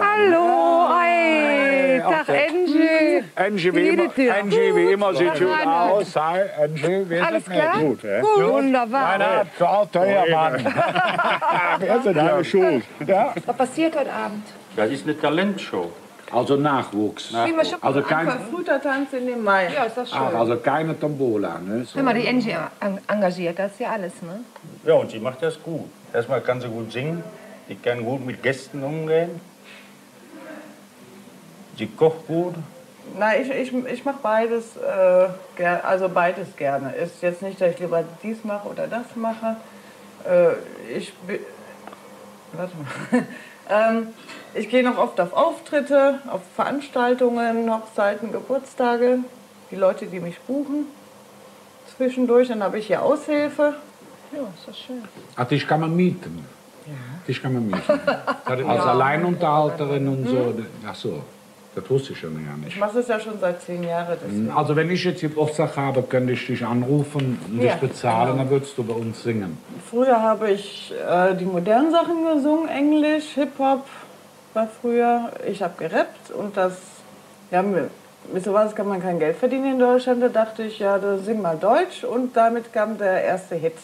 Christian. Hallo, hey, Tag Angie. Angie, wie immer? Angie, wie immer, sieht gut aus. Hi, Angie, wie ist Alles es nicht? klar? Gut, ja? Gut, wunderbar. Nein, total teuer, Mann. Wer Deine da? Schuld. Ja. Was passiert heute Abend? Das ist eine Talentshow. Also Nachwuchs. Also kein, Fruitertanz in dem Mai. Ja, ist das schön. ach, also keine Tombola. Ne? So. Hör mal, die Angie en- engagiert, das ist ja alles, ne? Ja, und sie macht das gut. Erstmal kann sie gut singen, sie kann gut mit Gästen umgehen. Sie kocht gut. Nein, ich, ich, ich mache beides, äh, ger also beides gerne. Ist jetzt nicht, dass ich lieber dies mache oder das mache. Äh, ich warte mal. ähm, ich gehe noch oft auf Auftritte, auf Veranstaltungen, Hochzeiten, Geburtstage. Die Leute, die mich buchen. Zwischendurch, dann habe ich hier Aushilfe. Ja, ist das schön. Ach, dich kann man mieten. Dich kann man mieten. Als Alleinunterhalterin und so. Ach so, das wusste ich schon gar Ich nicht. mache es ja schon seit zehn Jahren. Deswegen. Also wenn ich jetzt die Auftrag habe, könnte ich dich anrufen und dich Ja, bezahlen, genau. dann würdest du bei uns singen. Früher habe ich äh, die modernen Sachen gesungen, Englisch, Hip-Hop war früher. Ich habe gerappt und das, ja, mit, mit sowas kann man kein Geld verdienen in Deutschland. Da dachte ich, ja, dann sing mal Deutsch und damit kam der erste Hit.